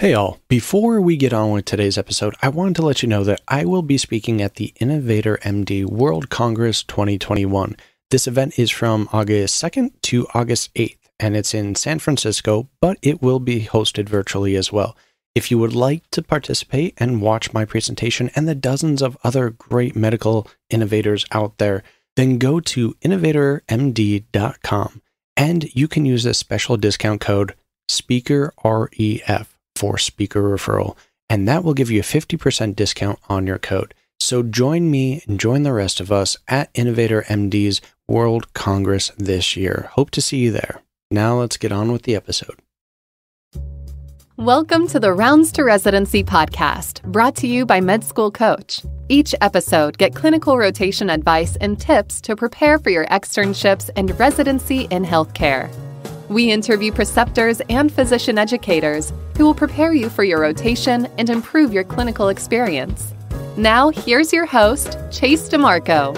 Hey all, before we get on with today's episode, I wanted to let you know that I will be speaking at the Innovator MD World Congress 2021. This event is from August 2nd to August 8th, and it's in San Francisco, but it will be hosted virtually as well. If you would like to participate and watch my presentation and the dozens of other great medical innovators out there, then go to innovatormd.com and you can use this special discount code SPEAKERREF for speaker referral, and that will give you a 50% discount on your code. So join me and join the rest of us at Innovator MD's World Congress this year. Hope to see you there. Now let's get on with the episode. Welcome to the Rounds to Residency podcast, brought to you by Med School Coach. Each episode, get clinical rotation advice and tips to prepare for your externships and residency in healthcare. We interview preceptors and physician educators who will prepare you for your rotation and improve your clinical experience. Now, here's your host, Chase DiMarco.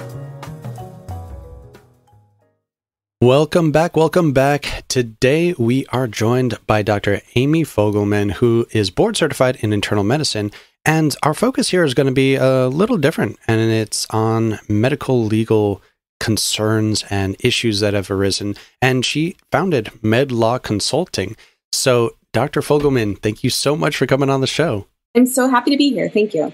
Welcome back. Welcome back. Today we are joined by Dr. Amy Fogelman, who is board certified in internal medicine. And our focus here is going to be a little different, and it's on medical legal concerns and issues that have arisen. And she founded Med Law Consulting. So, Dr. Fogelman, thank you so much for coming on the show. I'm so happy to be here. Thank you.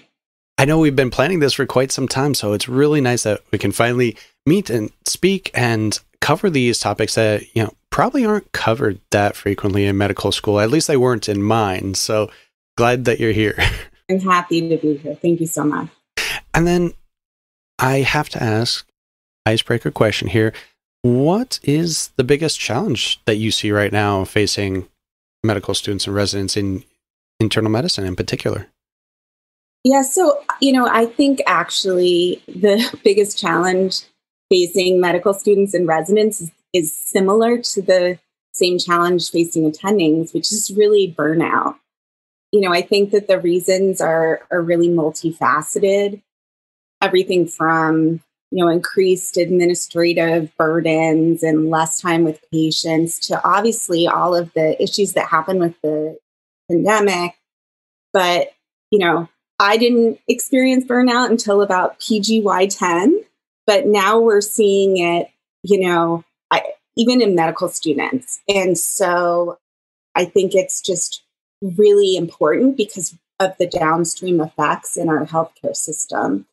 I know we've been planning this for quite some time, so it's really nice that we can finally meet and speak and cover these topics that, you know, probably aren't covered that frequently in medical school. At least they weren't in mine. So glad that you're here. I'm happy to be here. Thank you so much. And then I have to ask icebreaker question here. What is the biggest challenge that you see right now facing medical students and residents in internal medicine in particular? Yeah, so, you know, I think actually the biggest challenge facing medical students and residents is, is similar to the same challenge facing attendings, which is really burnout. You know, I think that the reasons are, are really multifaceted. Everything from you know increased administrative burdens and less time with patients to obviously all of the issues that happen with the pandemic. But you know i didn't experience burnout until about pgy10 but now we're seeing it you know I, even in medical students. And so i think it's just really important because of the downstream effects in our healthcare system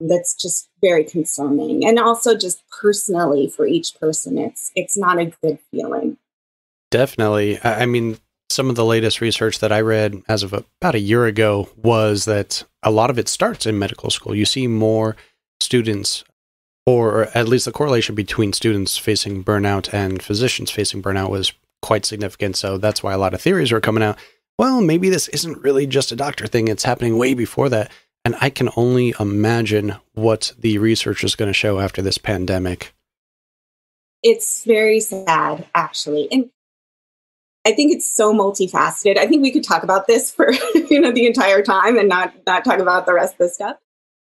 that's just very concerning. And also just personally for each person it's it's not a good feeling. Definitely. I mean some of the latest research that i read as of about a year ago was that a lot of it starts in medical school. You see more students or at least the correlation between students facing burnout and physicians facing burnout was quite significant. So that's why a lot of theories are coming out. Well maybe this isn't really just a doctor thing. It's happening way before that and I can only imagine what the research is going to show after this pandemic. It's very sad, actually. And I think it's so multifaceted. I think we could talk about this for you know the entire time and not not talk about the rest of the stuff.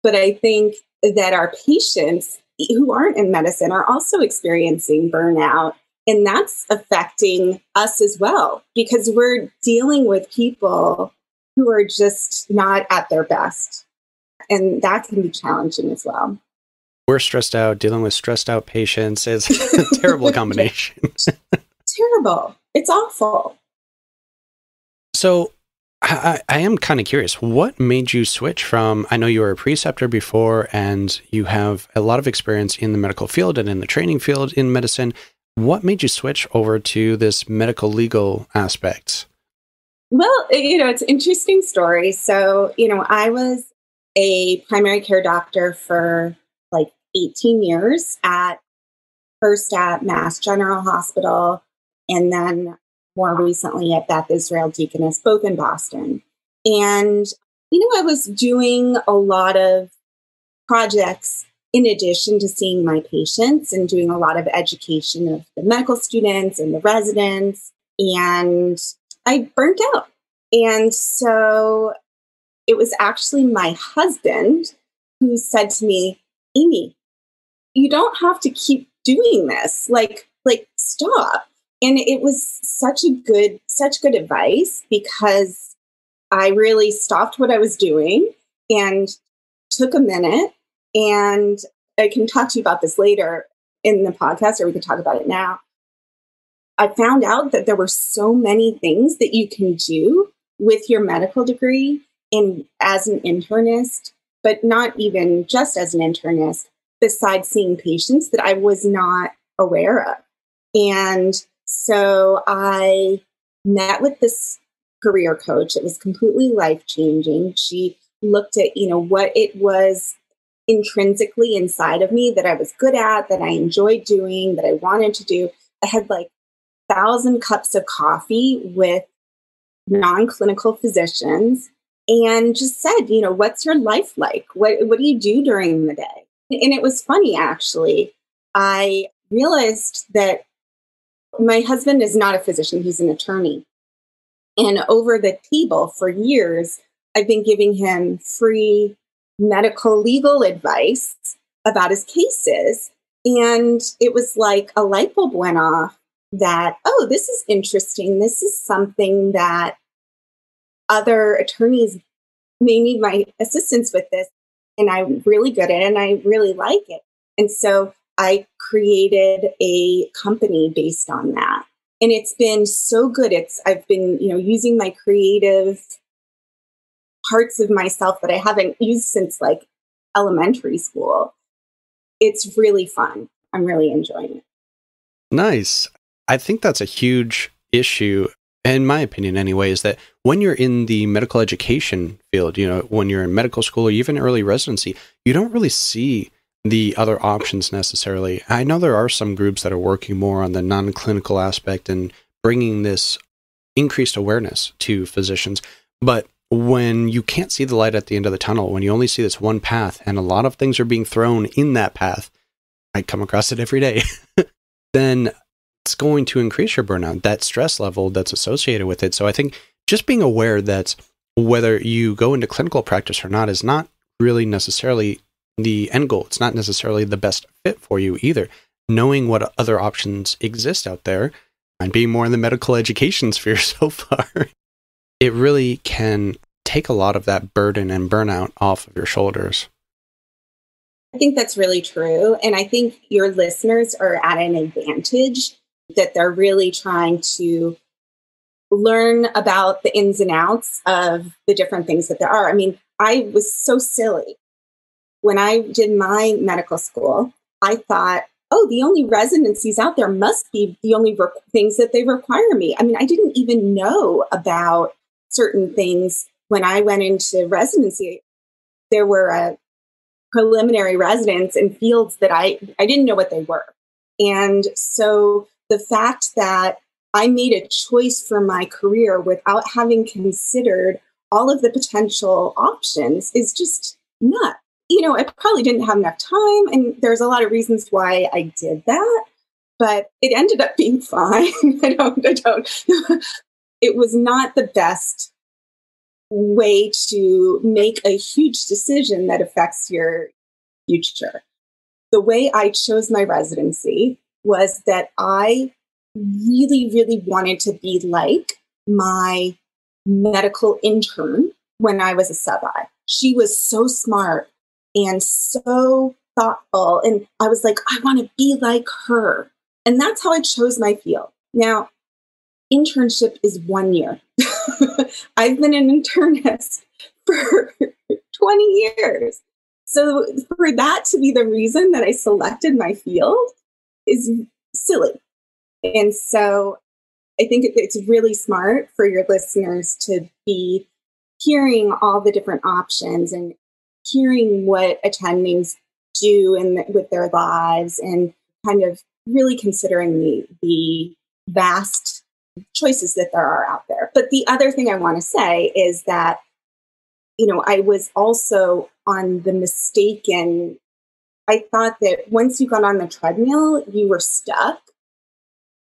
But I think that our patients who aren't in medicine are also experiencing burnout and that's affecting us as well because we're dealing with people who are just not at their best. And that can be challenging as well. We're stressed out, dealing with stressed out patients is a terrible combination. terrible. It's awful. So, I, I am kind of curious. What made you switch from? I know you were a preceptor before, and you have a lot of experience in the medical field and in the training field in medicine. What made you switch over to this medical legal aspect? Well, you know, it's an interesting story. So, you know, I was a primary care doctor for like 18 years at first at Mass General Hospital and then more recently at Beth Israel Deaconess, both in Boston. And, you know, I was doing a lot of projects in addition to seeing my patients and doing a lot of education of the medical students and the residents. And I burnt out. And so it was actually my husband who said to me, Amy, you don't have to keep doing this. Like, like stop. And it was such a good, such good advice because I really stopped what I was doing and took a minute. And I can talk to you about this later in the podcast, or we can talk about it now. I found out that there were so many things that you can do with your medical degree and as an internist, but not even just as an internist, besides seeing patients that I was not aware of. And so I met with this career coach. It was completely life changing. She looked at, you know, what it was intrinsically inside of me that I was good at, that I enjoyed doing, that I wanted to do. I had like thousand cups of coffee with non-clinical physicians and just said, you know, what's your life like? What what do you do during the day? And it was funny actually. I realized that my husband is not a physician, he's an attorney. And over the table for years, I've been giving him free medical legal advice about his cases. And it was like a light bulb went off that, oh, this is interesting. This is something that other attorneys may need my assistance with this. And I'm really good at it and I really like it. And so I created a company based on that. And it's been so good. It's I've been, you know, using my creative parts of myself that I haven't used since like elementary school. It's really fun. I'm really enjoying it. Nice. I think that's a huge issue, in my opinion, anyway, is that when you're in the medical education field, you know, when you're in medical school or even early residency, you don't really see the other options necessarily. I know there are some groups that are working more on the non clinical aspect and bringing this increased awareness to physicians. But when you can't see the light at the end of the tunnel, when you only see this one path and a lot of things are being thrown in that path, I come across it every day, then it's going to increase your burnout, that stress level that's associated with it. So I think just being aware that whether you go into clinical practice or not is not really necessarily the end goal. It's not necessarily the best fit for you either. Knowing what other options exist out there and being more in the medical education sphere so far, it really can take a lot of that burden and burnout off of your shoulders. I think that's really true. And I think your listeners are at an advantage that they're really trying to learn about the ins and outs of the different things that there are. I mean, I was so silly. When I did my medical school, I thought, oh, the only residencies out there must be the only re- things that they require me. I mean, I didn't even know about certain things when I went into residency. There were a uh, preliminary residents in fields that I, I didn't know what they were. And so the fact that I made a choice for my career without having considered all of the potential options is just nuts. You know, I probably didn't have enough time, and there's a lot of reasons why I did that, but it ended up being fine. I don't, I don't. it was not the best way to make a huge decision that affects your future. The way I chose my residency was that I really, really wanted to be like my medical intern when I was a sub I. She was so smart and so thoughtful. And I was like, I want to be like her. And that's how I chose my field. Now, internship is one year. I've been an internist for 20 years. So for that to be the reason that I selected my field is silly. And so I think it's really smart for your listeners to be hearing all the different options and hearing what attendings do in with their lives and kind of really considering the the vast choices that there are out there. But the other thing I want to say is that you know, I was also on the mistaken I thought that once you got on the treadmill, you were stuck.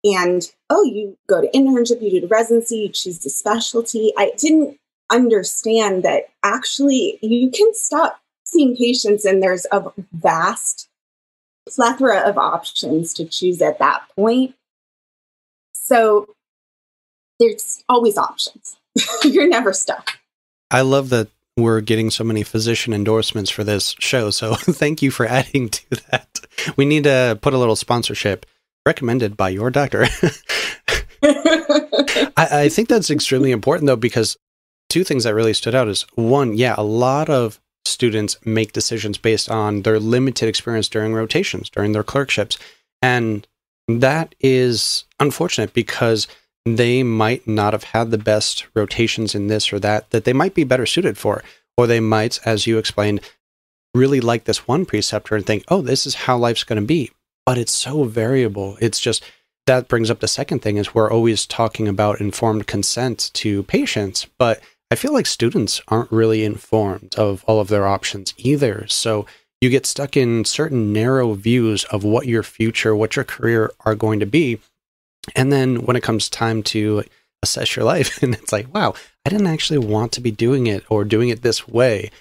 And oh, you go to internship, you do the residency, you choose the specialty. I didn't understand that actually you can stop seeing patients and there's a vast plethora of options to choose at that point. So there's always options. You're never stuck. I love that we're getting so many physician endorsements for this show. So thank you for adding to that. We need to put a little sponsorship recommended by your doctor. I, I, think that's extremely important though, because two things that really stood out is one, yeah, a lot of students make decisions based on their limited experience during rotations, during their clerkships. And that is unfortunate because they might not have had the best rotations in this or that that they might be better suited for. Or they might, as you explained, really like this one preceptor and think, oh, this is how life's going to be. But it's so variable. It's just that brings up the second thing is we're always talking about informed consent to patients, but I feel like students aren't really informed of all of their options either. So you get stuck in certain narrow views of what your future, what your career are going to be. And then when it comes time to assess your life, and it's like, wow, I didn't actually want to be doing it or doing it this way.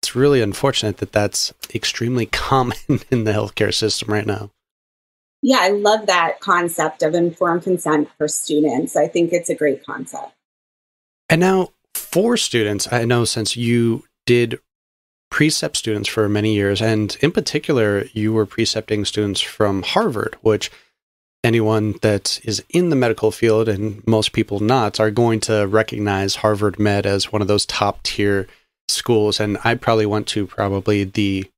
It's really unfortunate that that's extremely common in the healthcare system right now. Yeah, I love that concept of informed consent for students. I think it's a great concept. And now, for students, I know since you did precept students for many years, and in particular, you were precepting students from Harvard, which anyone that is in the medical field and most people not are going to recognize Harvard Med as one of those top tier schools. And I probably went to probably the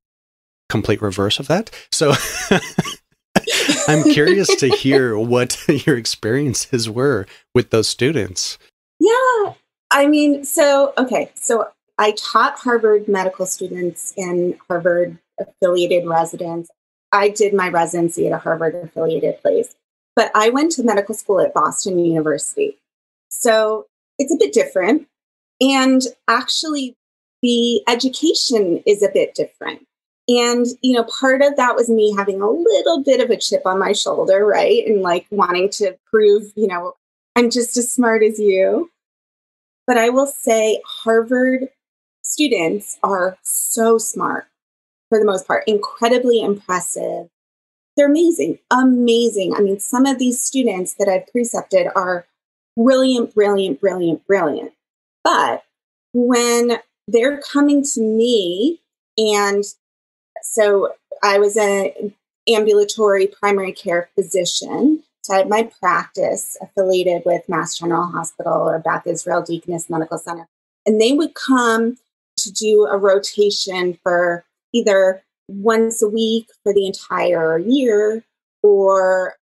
complete reverse of that. So I'm curious to hear what your experiences were with those students. Yeah. I mean, so, okay. So I taught Harvard medical students and Harvard affiliated residents I did my residency at a Harvard affiliated place, but I went to medical school at Boston University. So it's a bit different. And actually, the education is a bit different. And, you know, part of that was me having a little bit of a chip on my shoulder, right? And like wanting to prove, you know, I'm just as smart as you. But I will say, Harvard students are so smart for the most part, incredibly impressive. They're amazing, amazing. I mean, some of these students that I've precepted are brilliant, brilliant, brilliant, brilliant. But when they're coming to me, and so I was an ambulatory primary care physician. So I had my practice affiliated with Mass General Hospital or Beth Israel Deaconess Medical Center. And they would come to do a rotation for either once a week for the entire year or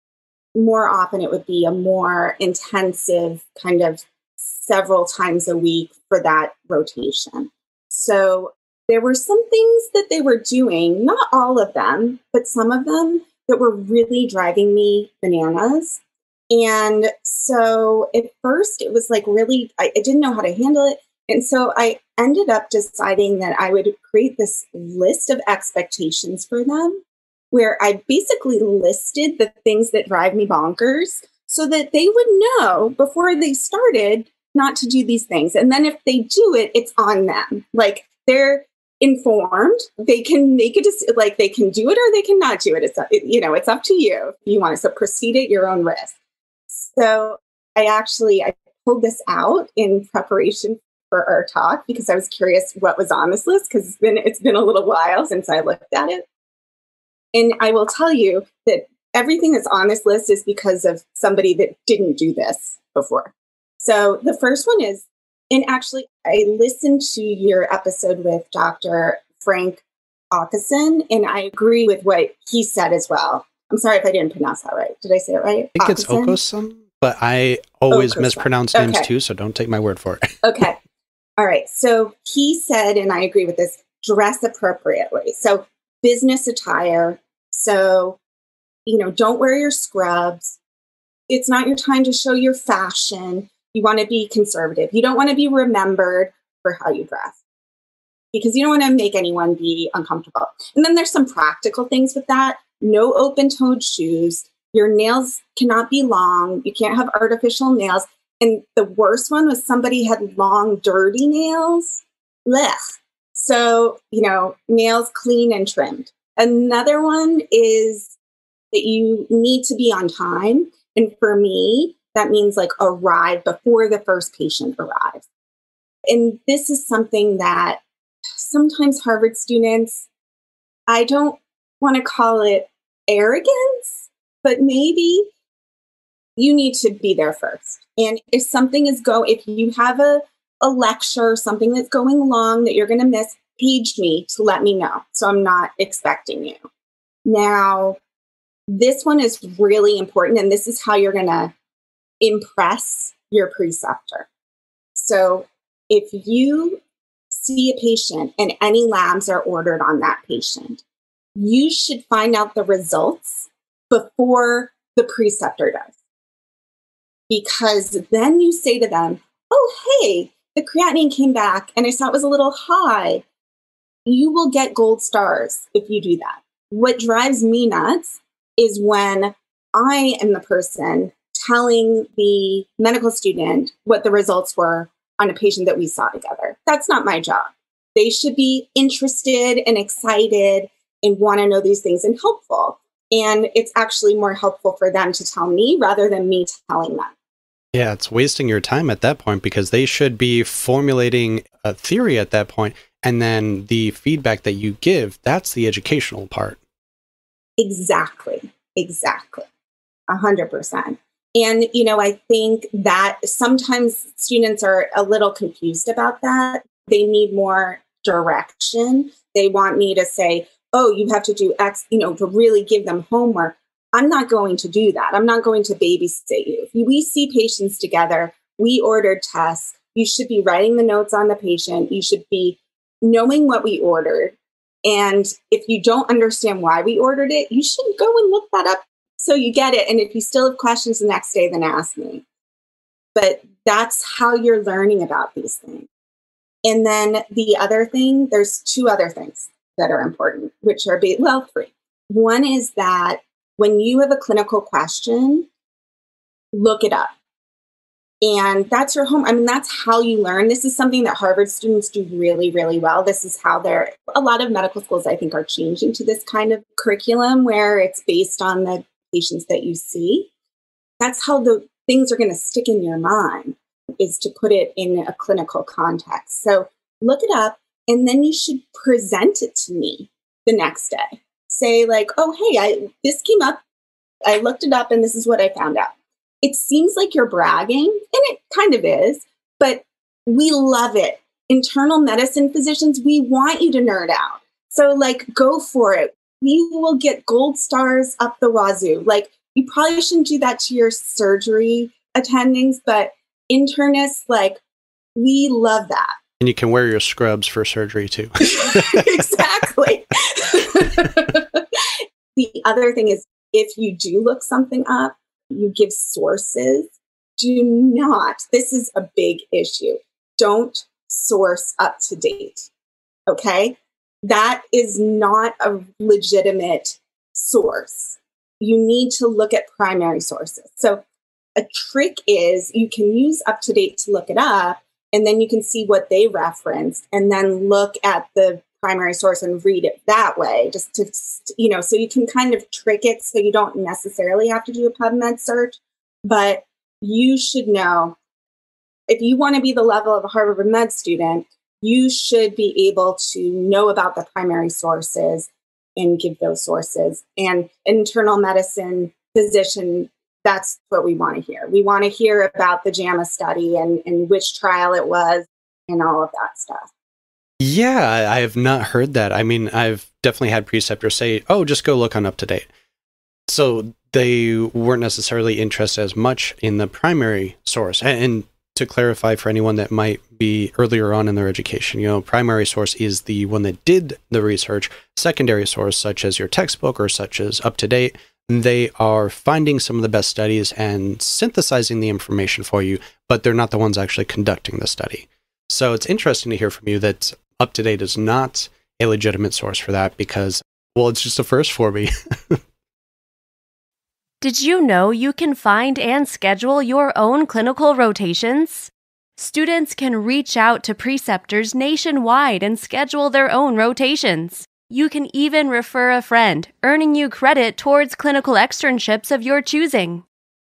more often it would be a more intensive kind of several times a week for that rotation. So there were some things that they were doing, not all of them, but some of them that were really driving me bananas. And so at first it was like really, I, I didn't know how to handle it. And so I ended up deciding that I would create this list of expectations for them where I basically listed the things that drive me bonkers so that they would know before they started not to do these things. And then if they do it, it's on them. Like they're informed, they can make it like they can do it or they cannot do it. It's it, you know, it's up to you you want to. So proceed at your own risk. So I actually I pulled this out in preparation for our talk because I was curious what was on this list because it's been it's been a little while since I looked at it. And I will tell you that everything that's on this list is because of somebody that didn't do this before. So the first one is, and actually, I listened to your episode with Dr. Frank Aukeson, and I agree with what he said as well. I'm sorry if I didn't pronounce that right. Did I say it right? I think Aukeson? it's Okoson, but I always mispronounce names okay. too, so don't take my word for it. okay. All right. So he said, and I agree with this dress appropriately. So business attire. So, you know, don't wear your scrubs. It's not your time to show your fashion. You want to be conservative. You don't want to be remembered for how you dress because you don't want to make anyone be uncomfortable. And then there's some practical things with that. No open toed shoes. Your nails cannot be long. You can't have artificial nails. And the worst one was somebody had long, dirty nails. Blech. So, you know, nails clean and trimmed. Another one is that you need to be on time. And for me, That means like arrive before the first patient arrives. And this is something that sometimes Harvard students, I don't want to call it arrogance, but maybe you need to be there first. And if something is go, if you have a, a lecture, something that's going long that you're going to miss, page me to let me know. So I'm not expecting you. Now, this one is really important, and this is how you're going to impress your preceptor. So if you see a patient and any labs are ordered on that patient, you should find out the results before the preceptor does. Because then you say to them, oh, hey, the creatinine came back and I saw it was a little high. You will get gold stars if you do that. What drives me nuts is when I am the person telling the medical student what the results were on a patient that we saw together. That's not my job. They should be interested and excited and want to know these things and helpful. And it's actually more helpful for them to tell me rather than me telling them. Yeah, it's wasting your time at that point because they should be formulating a theory at that point, and then the feedback that you give, that's the educational part. Exactly. Exactly. A hundred percent. And, you know, I think that sometimes students are a little confused about that. They need more direction. They want me to say, oh, you have to do X, you know, to really give them homework. I'm not going to do that. I'm not going to babysit you. If we see patients together, we ordered tests. You should be writing the notes on the patient. You should be knowing what we ordered. And if you don't understand why we ordered it, you should go and look that up so you get it. And if you still have questions the next day, then ask me. But that's how you're learning about these things. And then the other thing, there's two other things that are important, which are, well, three. One is that when you have a clinical question, look it up. And that's your home. I mean, that's how you learn. This is something that Harvard students do really, really well. This is how they're, a lot of medical schools, I think, are changing to this kind of curriculum where it's based on the patients that you see. That's how the things are going to stick in your mind is to put it in a clinical context. So look it up and then you should present it to me the next day. Say like, "Oh, hey, I this came up. I looked it up and this is what I found out." It seems like you're bragging, and it kind of is, but we love it. Internal medicine physicians, we want you to nerd out. So like go for it. We will get gold stars up the wazoo. Like you probably shouldn't do that to your surgery attendings, but internists, like, we love that. And you can wear your scrubs for surgery too. exactly. the other thing is if you do look something up, you give sources. Do not, this is a big issue. Don't source up to date. Okay. That is not a legitimate source. You need to look at primary sources. So a trick is you can use UpToDate to look it up and then you can see what they referenced and then look at the primary source and read it that way just to you know so you can kind of trick it so you don't necessarily have to do a pubmed search but you should know if you want to be the level of a harvard med student you should be able to know about the primary sources and give those sources and internal medicine physician that's what we want to hear. We want to hear about the JAMA study and, and which trial it was and all of that stuff. Yeah, I have not heard that. I mean, I've definitely had preceptors say, oh, just go look on UpToDate. So they weren't necessarily interested as much in the primary source. And, and to clarify for anyone that might be earlier on in their education, you know, primary source is the one that did the research. Secondary source, such as your textbook or such as UpToDate, they are finding some of the best studies and synthesizing the information for you, but they're not the ones actually conducting the study. So it's interesting to hear from you that UpToDate is not a legitimate source for that because, well, it's just a first for me. Did you know you can find and schedule your own clinical rotations? Students can reach out to preceptors nationwide and schedule their own rotations. You can even refer a friend, earning you credit towards clinical externships of your choosing.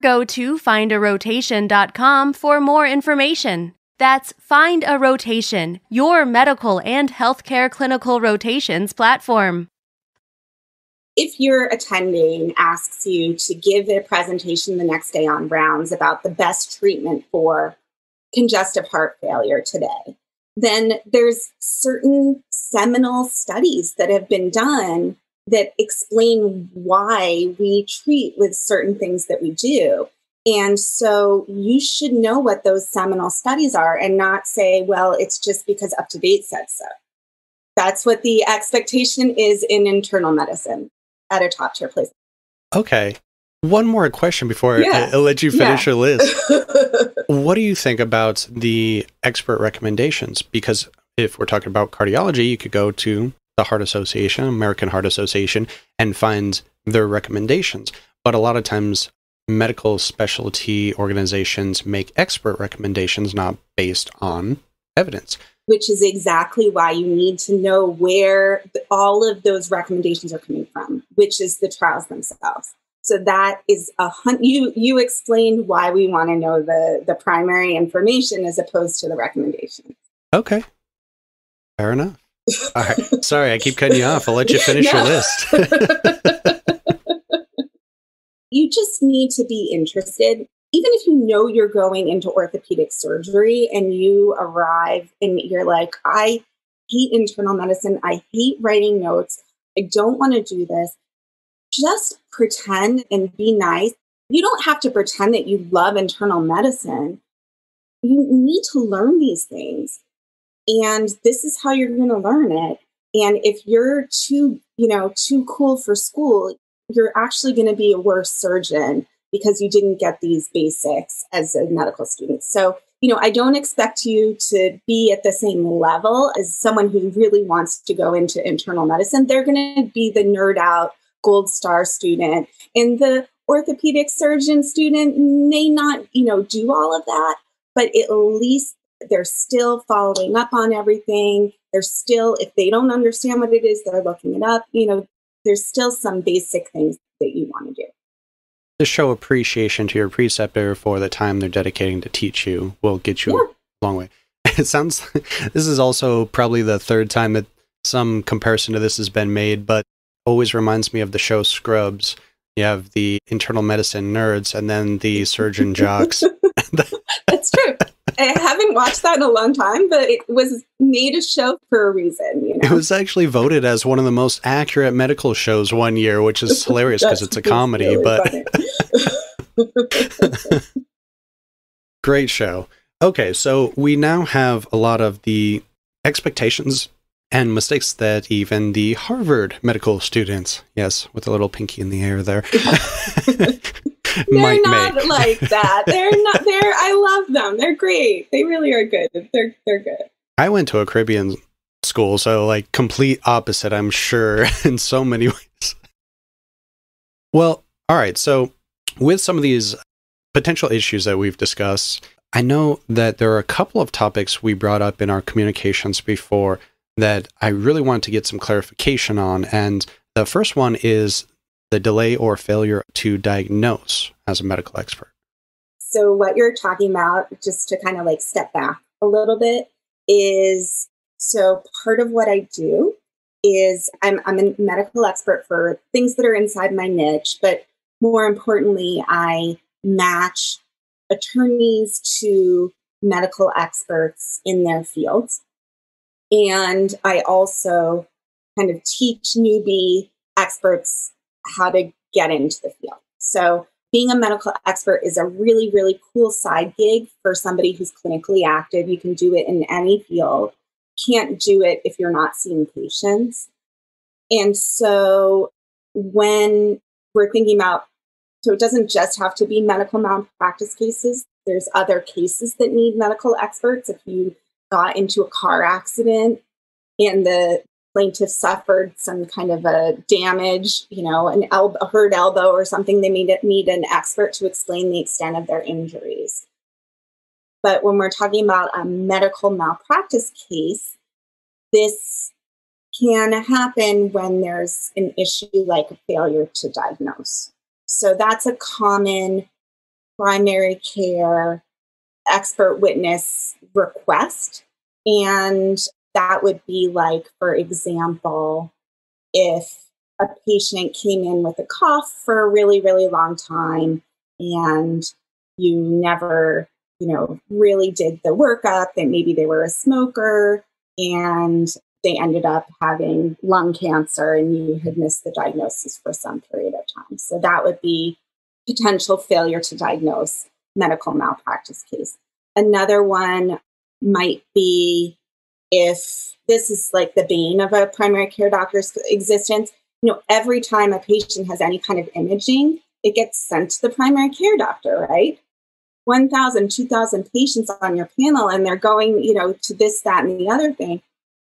Go to findarotation.com for more information. That's Find a Rotation, your medical and healthcare clinical rotations platform. If your attending asks you to give a presentation the next day on rounds about the best treatment for congestive heart failure today, then there's certain seminal studies that have been done that explain why we treat with certain things that we do. And so you should know what those seminal studies are and not say, well, it's just because UpToDate said so. That's what the expectation is in internal medicine at a top tier place. Okay. One more question before yeah. I, will let you finish yeah. your list. what do you think about the expert recommendations? Because if we're talking about cardiology, you could go to the Heart Association, American Heart Association, and find their recommendations. But a lot of times, medical specialty organizations make expert recommendations not based on evidence. Which is exactly why you need to know where all of those recommendations are coming from, which is the trials themselves. So that is a hunt. You you explained why we want to know the the primary information as opposed to the recommendation. Okay, fair enough. All right. Sorry, I keep cutting you off. I'll let you finish your list. you just need to be interested. Even if you know you're going into orthopedic surgery and you arrive and you're like, I hate internal medicine, I hate writing notes, I don't want to do this, just pretend and be nice. You don't have to pretend that you love internal medicine. You need to learn these things. And this is how you're going to learn it. And if you're too, you know, too cool for school, you're actually going to be a worse surgeon because you didn't get these basics as a medical student. So, you know, I don't expect you to be at the same level as someone who really wants to go into internal medicine. They're going to be the nerd out gold star student. And the orthopedic surgeon student may not, you know, do all of that, but at least they're still following up on everything. They're still, if they don't understand what it is, they're looking it up. You know, there's still some basic things that you want to do. To show appreciation to your preceptor for the time they're dedicating to teach you will get you yeah. a long way. It sounds this is also probably the third time that some comparison to this has been made, but always reminds me of the show Scrubs. You have the internal medicine nerds and then the surgeon jocks. That's true. I haven't watched that in a long time, but it was made a show for a reason. You know? It was actually voted as one of the most accurate medical shows one year, which is hilarious because it's a comedy. Really but great show. Okay, so we now have a lot of the expectations and mistakes that even the Harvard medical students, yes, with a little pinky in the air there, they're not make. like that. They're not. They're. I love them. They're great. They really are good. They're. They're good. I went to a Caribbean school, so like complete opposite. I'm sure in so many ways. Well, all right. So with some of these potential issues that we've discussed, I know that there are a couple of topics we brought up in our communications before that I really want to get some clarification on. And the first one is the delay or failure to diagnose as a medical expert. So, what you're talking about, just to kind of like step back a little bit, is so part of what I do is I'm, I'm a medical expert for things that are inside my niche, but more importantly, I match attorneys to medical experts in their fields. And I also kind of teach newbie experts how to get into the field. So, being a medical expert is a really, really cool side gig for somebody who's clinically active. You can do it in any field. Can't do it if you're not seeing patients. And so, when we're thinking about, so it doesn't just have to be medical malpractice cases, there's other cases that need medical experts. If you got into a car accident and the plaintiff suffered some kind of a damage, you know, an elbow, a hurt elbow or something, they may need an expert to explain the extent of their injuries. But when we're talking about a medical malpractice case, this can happen when there's an issue like a failure to diagnose. So that's a common primary care expert witness request. And that would be like, for example, if a patient came in with a cough for a really, really long time and you never, you know, really did the workup, that maybe they were a smoker and they ended up having lung cancer and you had missed the diagnosis for some period of time. So that would be potential failure to diagnose medical malpractice case. Another one might be if this is like the bane of a primary care doctor's existence, you know, every time a patient has any kind of imaging, it gets sent to the primary care doctor, right? 1,000, 2,000 patients on your panel, and they're going, you know, to this, that, and the other thing.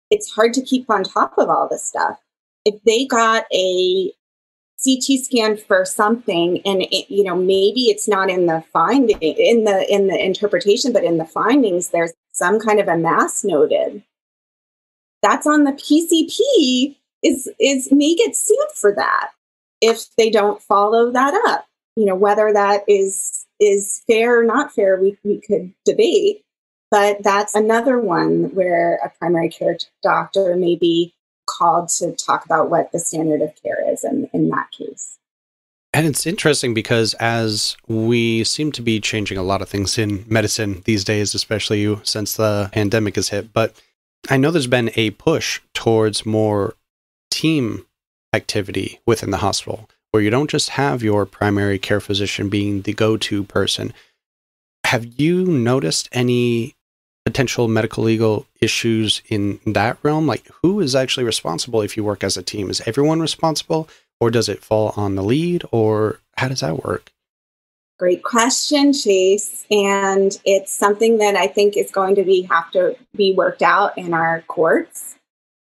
It's hard to keep on top of all this stuff. If they got a CT scan for something, and it, you know, maybe it's not in the finding, in the in the interpretation, but in the findings, there's some kind of a mass noted. That's on the PCP is is may get sued for that if they don't follow that up. You know, whether that is is fair or not fair, we, we could debate. But that's another one where a primary care doctor may be called to talk about what the standard of care is in, in that case. And it's interesting because as we seem to be changing a lot of things in medicine these days, especially you since the pandemic has hit, but I know there's been a push towards more team activity within the hospital where you don't just have your primary care physician being the go to person. Have you noticed any potential medical legal issues in that realm? Like, who is actually responsible if you work as a team? Is everyone responsible, or does it fall on the lead, or how does that work? Great question, Chase. And it's something that I think is going to be have to be worked out in our courts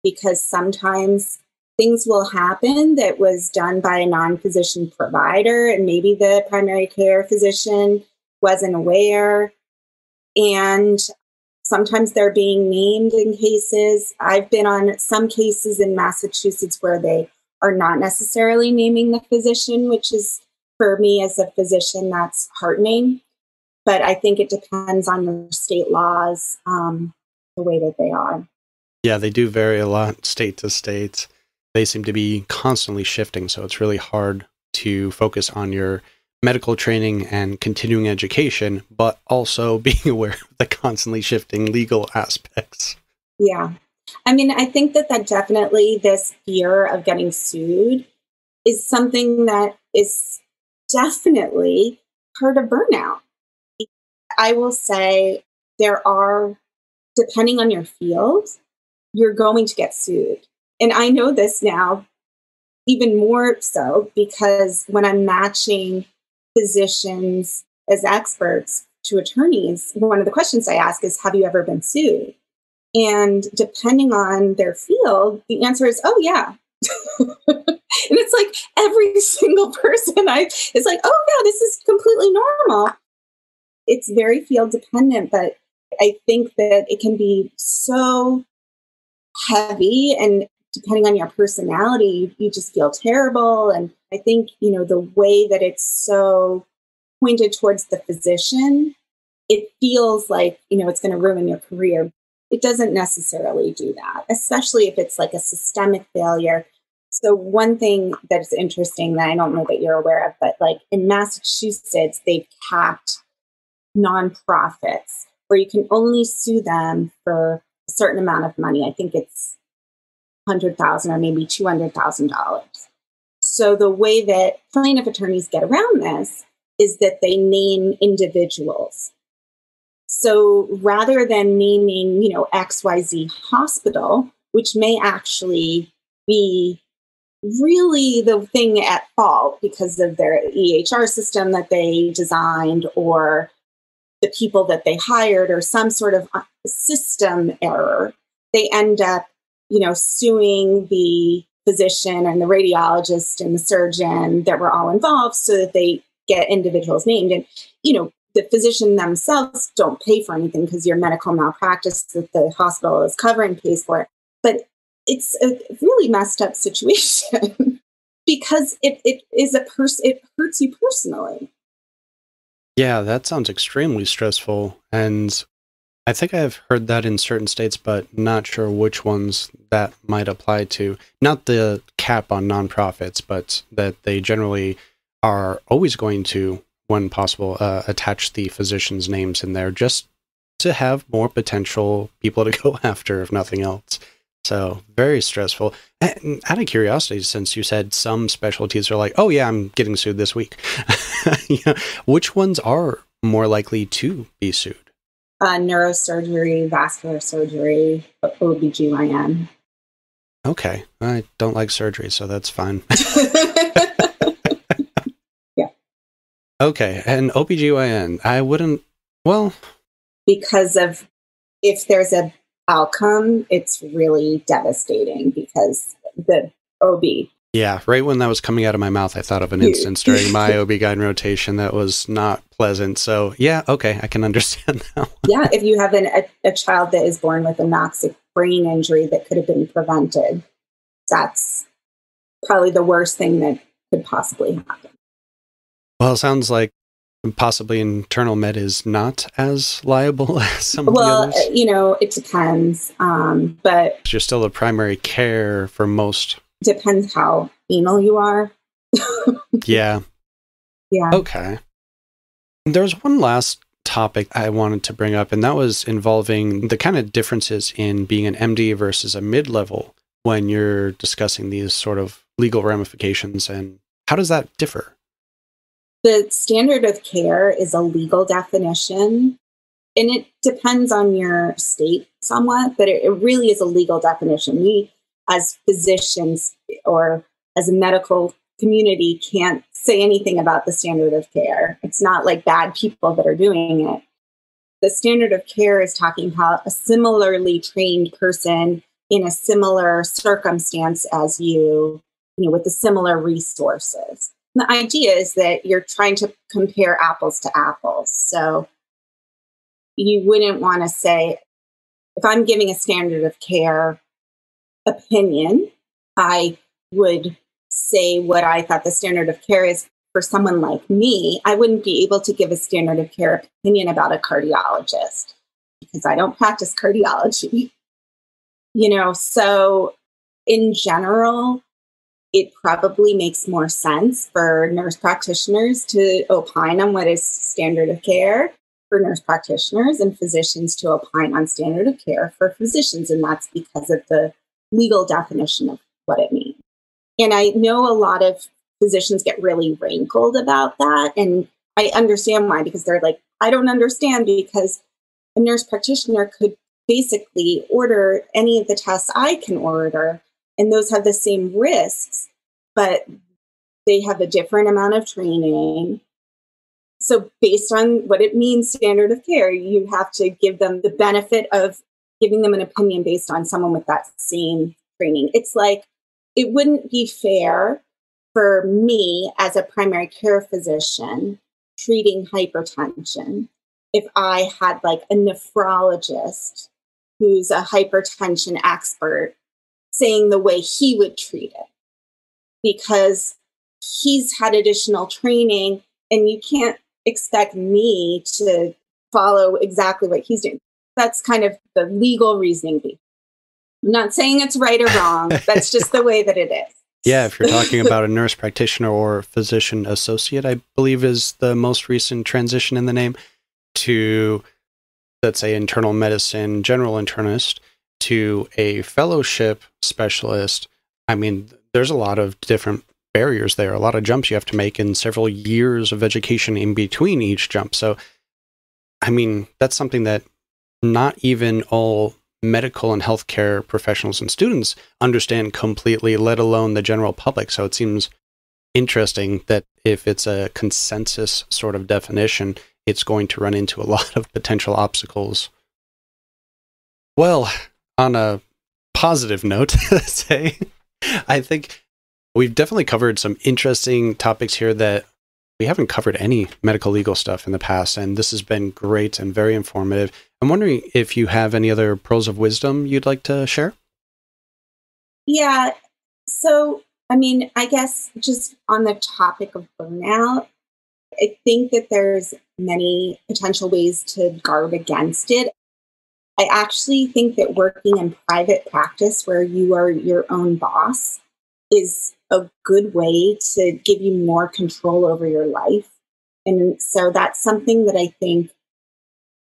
because sometimes things will happen that was done by a non-physician provider and maybe the primary care physician wasn't aware and sometimes they're being named in cases i've been on some cases in massachusetts where they are not necessarily naming the physician which is for me as a physician that's heartening but i think it depends on your state laws um, the way that they are yeah they do vary a lot state to state they seem to be constantly shifting. So it's really hard to focus on your medical training and continuing education, but also being aware of the constantly shifting legal aspects. Yeah. I mean, I think that that definitely this fear of getting sued is something that is definitely part of burnout. I will say there are, depending on your field, you're going to get sued. And I know this now even more so because when I'm matching physicians as experts to attorneys, one of the questions I ask is Have you ever been sued? And depending on their field, the answer is, Oh, yeah. and it's like every single person I is like, Oh, yeah, this is completely normal. It's very field dependent, but I think that it can be so heavy and depending on your personality, you just feel terrible. And I think, you know, the way that it's so pointed towards the physician, it feels like, you know, it's going to ruin your career. It doesn't necessarily do that, especially if it's like a systemic failure. So, one thing that's interesting that I don't know that you're aware of, but like in Massachusetts, they've capped nonprofits where you can only sue them for a certain amount of money. I think it's hundred thousand or maybe two hundred thousand dollars. So the way that plaintiff attorneys get around this is that they name individuals. So rather than naming, you know, XYZ hospital, which may actually be really the thing at fault because of their EHR system that they designed or the people that they hired or some sort of uh, system error, they end up you know, suing the physician and the radiologist and the surgeon that were all involved so that they get individuals named. And, you know, the physician themselves don't pay for anything because your medical malpractice that the hospital is covering pays for it. It's a really messed up situation because it, it is a person, it hurts you personally. Yeah, that sounds extremely stressful. And I think I've heard that in certain states, but not sure which ones that might apply to. Not the cap on nonprofits, but that they generally are always going to, when possible, uh, attach the physicians' names in there just to have more potential people to go after, if nothing else. So very stressful. And out of curiosity, since you said some specialties are like, oh yeah, I'm getting sued this week, yeah, which ones are more likely to be sued? Uh, neurosurgery, vascular surgery, OBGYN. Okay. I don't like surgery, so that's fine. yeah. Okay. And OBGYN, I wouldn't, well. Because of if there's a outcome, it's really devastating because the OB. Yeah, right when that was coming out of my mouth, I thought of an instance during my OB-GYN rotation that was not pleasant. So, yeah, okay, I can understand that. Yeah, if you have an, a, a child that is born with anoxic brain injury that could have been prevented, that's probably the worst thing that could possibly happen. Well, it sounds like possibly internal med is not as liable as some well, of the others? you know, it depends. Um, but you're still the primary care for most. Depends how anal you are. yeah. Yeah. Okay. There's one last topic I wanted to bring up, and that was involving the kind of differences in being an MD versus a mid level when you're discussing these sort of legal ramifications. And how does that differ? The standard of care is a legal definition, and it depends on your state somewhat, but it, it really is a legal definition. We, as physicians or as a medical community, can't say anything about the standard of care. It's not like bad people that are doing it. The standard of care is talking about a similarly trained person in a similar circumstance as you, you know, with the similar resources the idea is that you're trying to compare apples to apples. So you wouldn't want to say, if I'm giving a standard of care opinion, I would say what I thought the standard of care is for someone like me. I wouldn't be able to give a standard of care opinion about a cardiologist because I don't practice cardiology. You know, so in general, it probably makes more sense for nurse practitioners to opine on what is standard of care for nurse practitioners and physicians to opine on standard of care for physicians. And that's because of the legal definition of what it means. And I know a lot of physicians get really rankled about that. And I understand why, because they're like, I don't understand because a nurse practitioner could basically order any of the tests I can order and those have the same risks, but they have a different amount of training. So, based on what it means, standard of care, you have to give them the benefit of giving them an opinion based on someone with that same training. It's like it wouldn't be fair for me as a primary care physician treating hypertension if I had like a nephrologist who's a hypertension expert saying the way he would treat it because he's had additional training and you can't expect me to follow exactly what he's doing. That's kind of the legal reasoning. I'm not saying it's right or wrong. That's just the way that it is. Yeah, if you're talking about a nurse practitioner or physician associate, I believe is the most recent transition in the name to, let's say, internal medicine, general internist, to a fellowship specialist, I mean, there's a lot of different barriers there, a lot of jumps you have to make, and several years of education in between each jump. So, I mean, that's something that not even all medical and healthcare professionals and students understand completely, let alone the general public. So, it seems interesting that if it's a consensus sort of definition, it's going to run into a lot of potential obstacles. Well, on a positive note, say, I think we've definitely covered some interesting topics here that we haven't covered any medical legal stuff in the past, and this has been great and very informative. I'm wondering if you have any other pearls of wisdom you'd like to share? Yeah. So, I mean, I guess just on the topic of burnout, I think that there's many potential ways to guard against it. I actually think that working in private practice where you are your own boss is a good way to give you more control over your life. And so that's something that I think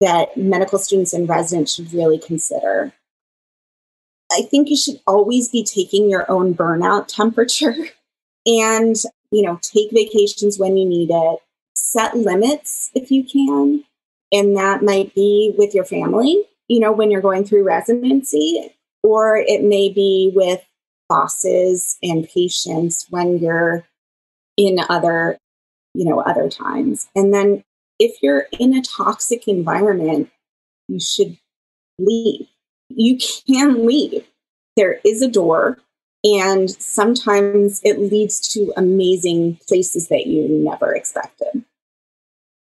that medical students and residents should really consider. I think you should always be taking your own burnout temperature and, you know, take vacations when you need it, set limits if you can. And that might be with your family, you know, when you're going through residency, or it may be with bosses and patients when you're in other, you know, other times. And then if you're in a toxic environment, you should leave. You can leave. There is a door, and sometimes it leads to amazing places that you never expected.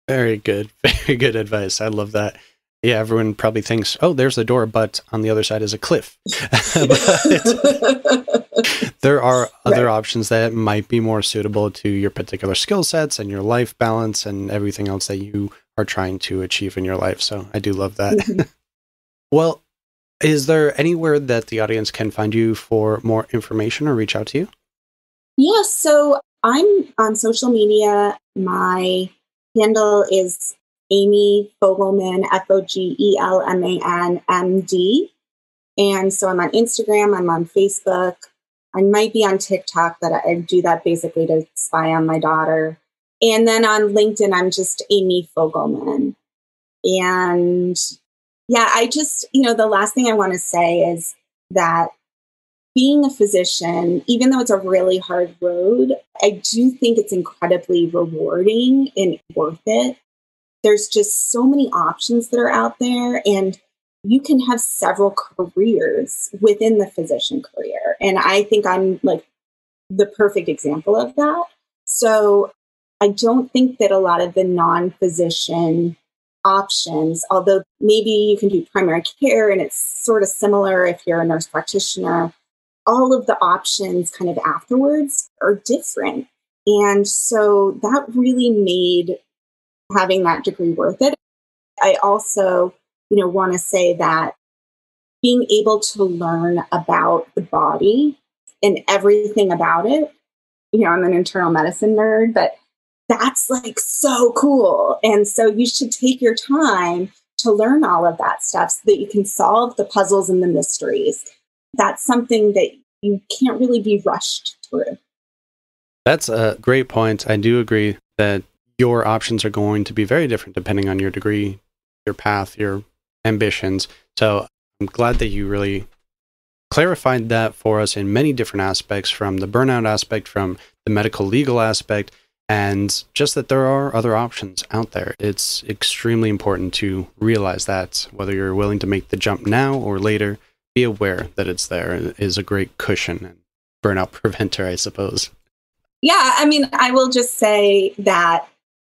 Very good. Very good advice. I love that. Yeah, everyone probably thinks, oh, there's the door, but on the other side is a cliff. there are other right. options that might be more suitable to your particular skill sets and your life balance and everything else that you are trying to achieve in your life. So I do love that. Mm-hmm. well, is there anywhere that the audience can find you for more information or reach out to you? Yes. Yeah, so I'm on social media. My handle is Amy Fogelman, F O G E L M A N M D. And so I'm on Instagram, I'm on Facebook, I might be on TikTok, but I do that basically to spy on my daughter. And then on LinkedIn, I'm just Amy Fogelman. And yeah, I just, you know, the last thing I want to say is that being a physician, even though it's a really hard road, I do think it's incredibly rewarding and worth it there's just so many options that are out there and you can have several careers within the physician career and i think i'm like the perfect example of that. So i don't think that a lot of the non-physician options although maybe you can do primary care and it's sort of similar if you're a nurse practitioner all of the options kind of afterwards are different. And so that really made having that degree worth it. I also, you know, want to say that being able to learn about the body and everything about it, you know, I'm an internal medicine nerd, but that's like so cool. And so you should take your time to learn all of that stuff so that you can solve the puzzles and the mysteries. That's something that you can't really be rushed through. That's a great point. I do agree that your options are going to be very different depending on your degree, your path, your ambitions. So I'm glad that you really clarified that for us in many different aspects from the burnout aspect, from the medical legal aspect, and just that there are other options out there. It's extremely important to realize that whether you're willing to make the jump now or later, be aware that it's there it is a great cushion and burnout preventer, I suppose. Yeah, I mean, I will just say that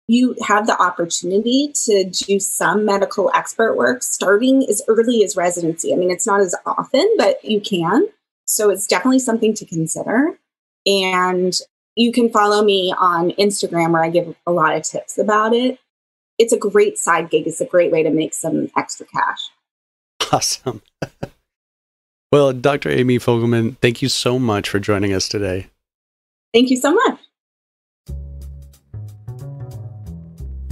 you have the opportunity to do some medical expert work starting as early as residency. I mean, it's not as often, but you can. So it's definitely something to consider. And you can follow me on Instagram where I give a lot of tips about it. It's a great side gig, it's a great way to make some extra cash. Awesome. well, Dr. Amy Fogelman, thank you so much for joining us today. Thank you so much.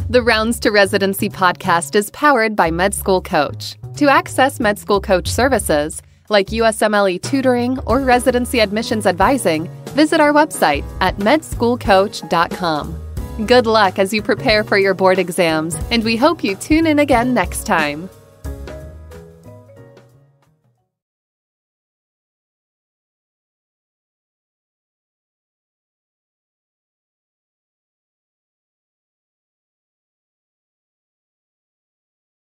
The Rounds to Residency podcast is powered by Med School Coach. To access Med School Coach services, like USMLE tutoring or residency admissions advising, visit our website at medschoolcoach.com. Good luck as you prepare for your board exams, and we hope you tune in again next time.